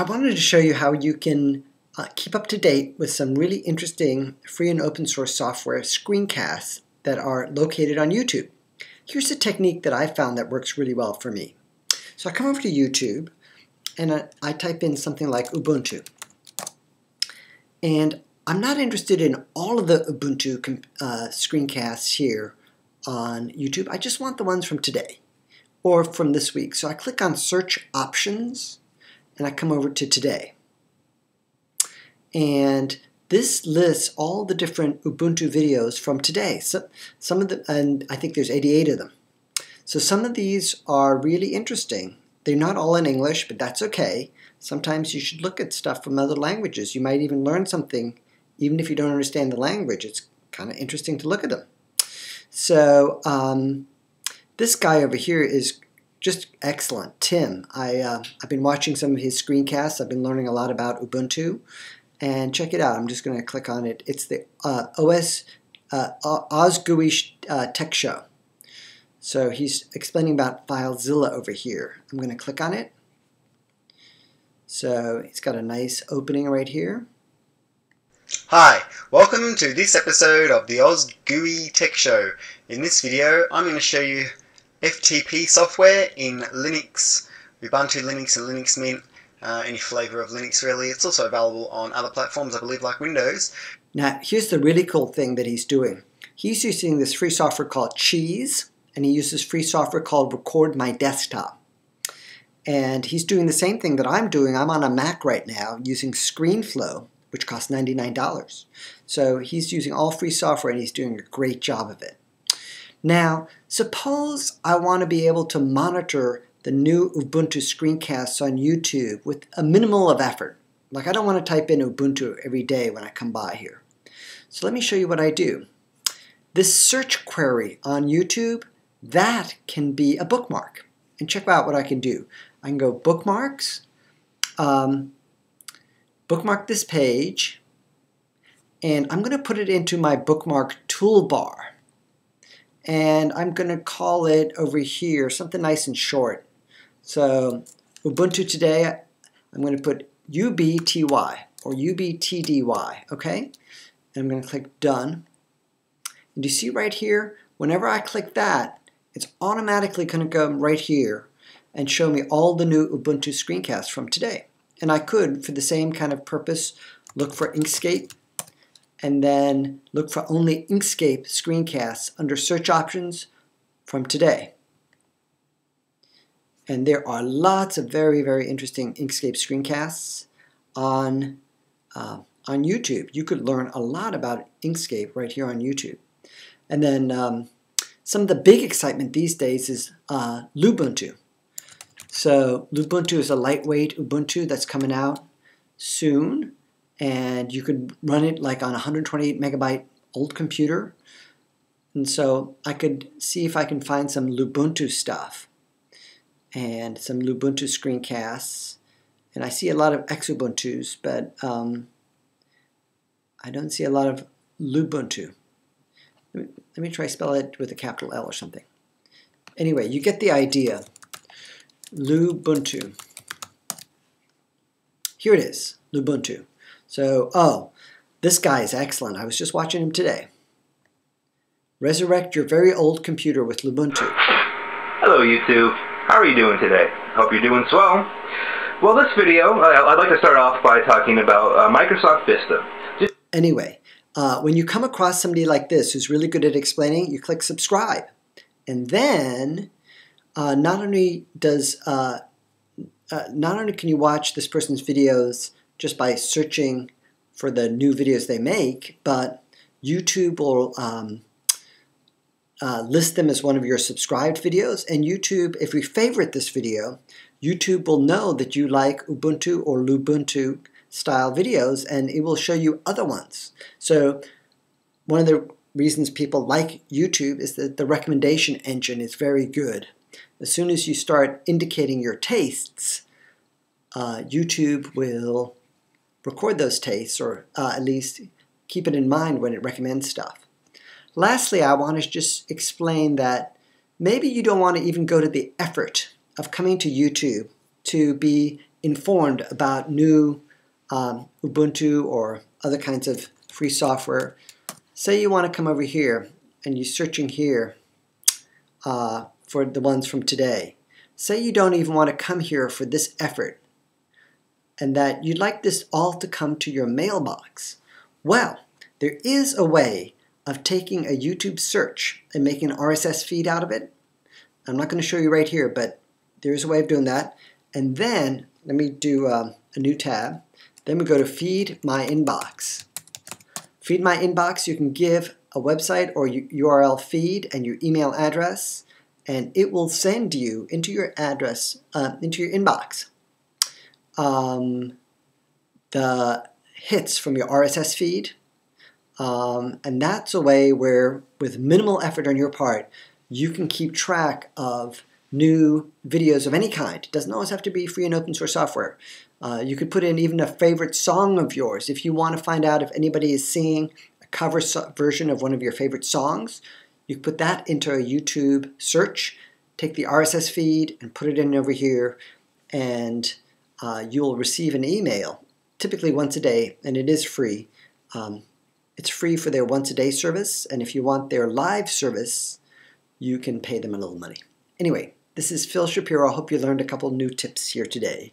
I wanted to show you how you can uh, keep up to date with some really interesting free and open source software screencasts that are located on YouTube. Here's a technique that I found that works really well for me. So I come over to YouTube and I, I type in something like Ubuntu. And I'm not interested in all of the Ubuntu uh, screencasts here on YouTube. I just want the ones from today or from this week. So I click on Search Options and I come over to today. And this lists all the different Ubuntu videos from today. So, some of the, and I think there's 88 of them. So some of these are really interesting. They're not all in English, but that's okay. Sometimes you should look at stuff from other languages. You might even learn something, even if you don't understand the language. It's kind of interesting to look at them. So um, this guy over here is just excellent. Tim, I, uh, I've been watching some of his screencasts. I've been learning a lot about Ubuntu. And check it out. I'm just going to click on it. It's the uh, OS uh, OzGUI uh, Tech Show. So he's explaining about FileZilla over here. I'm going to click on it. So it's got a nice opening right here. Hi, welcome to this episode of the OzGUI Tech Show. In this video, I'm going to show you FTP software in Linux, Ubuntu Linux and Linux Mint, uh, any flavor of Linux really. It's also available on other platforms, I believe, like Windows. Now, here's the really cool thing that he's doing. He's using this free software called Cheese, and he uses free software called Record My Desktop. And he's doing the same thing that I'm doing. I'm on a Mac right now using ScreenFlow, which costs $99. So he's using all free software and he's doing a great job of it. Now, suppose I want to be able to monitor the new Ubuntu screencasts on YouTube with a minimal of effort. Like I don't want to type in Ubuntu every day when I come by here. So let me show you what I do. This search query on YouTube, that can be a bookmark. And check out what I can do. I can go bookmarks, um, bookmark this page, and I'm going to put it into my bookmark toolbar and I'm going to call it over here something nice and short. So Ubuntu today, I'm going to put UBTY or UBTDY, okay? And I'm going to click Done. And you see right here, whenever I click that, it's automatically going to come right here and show me all the new Ubuntu screencasts from today. And I could, for the same kind of purpose, look for Inkscape and then look for only Inkscape screencasts under search options from today. And there are lots of very, very interesting Inkscape screencasts on, uh, on YouTube. You could learn a lot about Inkscape right here on YouTube. And then um, some of the big excitement these days is uh, Lubuntu. So Lubuntu is a lightweight Ubuntu that's coming out soon and you could run it like on a 128 megabyte old computer. And so I could see if I can find some Lubuntu stuff and some Lubuntu screencasts. And I see a lot of Xubuntus, but um, I don't see a lot of Lubuntu. Let me, let me try spell it with a capital L or something. Anyway, you get the idea. Lubuntu. Here it is, Lubuntu. So, oh, this guy is excellent. I was just watching him today. Resurrect your very old computer with Lubuntu. Hello, YouTube. How are you doing today? Hope you're doing swell. Well, this video, I'd like to start off by talking about uh, Microsoft Vista. Just anyway, uh, when you come across somebody like this who's really good at explaining, you click subscribe. And then, uh, not only does uh, uh, not only can you watch this person's videos just by searching for the new videos they make, but YouTube will um, uh, list them as one of your subscribed videos. And YouTube, if you favorite this video, YouTube will know that you like Ubuntu or Lubuntu style videos and it will show you other ones. So one of the reasons people like YouTube is that the recommendation engine is very good. As soon as you start indicating your tastes, uh, YouTube will record those tastes or uh, at least keep it in mind when it recommends stuff. Lastly, I want to just explain that maybe you don't want to even go to the effort of coming to YouTube to be informed about new um, Ubuntu or other kinds of free software, say you want to come over here and you're searching here uh, for the ones from today. Say you don't even want to come here for this effort and that you'd like this all to come to your mailbox. Well, there is a way of taking a YouTube search and making an RSS feed out of it. I'm not going to show you right here, but there's a way of doing that. And then, let me do um, a new tab. Then we go to Feed My Inbox. Feed My Inbox, you can give a website or URL feed and your email address, and it will send you into your address, uh, into your inbox, um, the hits from your RSS feed. Um, and that's a way where, with minimal effort on your part, you can keep track of new videos of any kind. It doesn't always have to be free and open source software. Uh, you could put in even a favorite song of yours. If you want to find out if anybody is singing a cover so version of one of your favorite songs, you put that into a YouTube search, take the RSS feed and put it in over here, and uh, you'll receive an email, typically once a day, and it is free. Um, it's free for their once a day service, and if you want their live service, you can pay them a little money. Anyway, this is Phil Shapiro. I hope you learned a couple new tips here today.